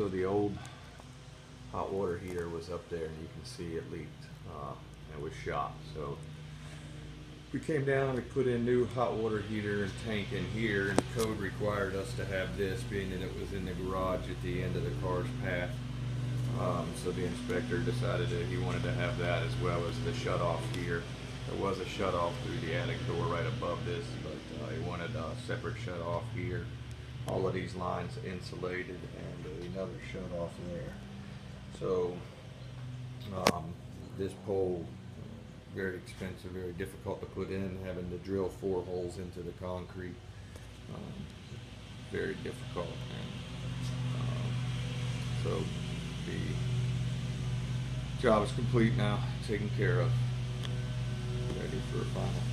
So the old hot water heater was up there and you can see it leaked. Uh, and it was shot. So we came down, and put in new hot water heater and tank in here and the code required us to have this being that it was in the garage at the end of the car's path. Um, so the inspector decided that he wanted to have that as well as the shut off here. There was a shut off through the attic door right above this, but uh, he wanted a separate shut off here. All of these lines insulated and another shut off there. So um, this pole, very expensive, very difficult to put in, having to drill four holes into the concrete. Um, very difficult. And, um, so the job is complete now, taken care of, ready for a final.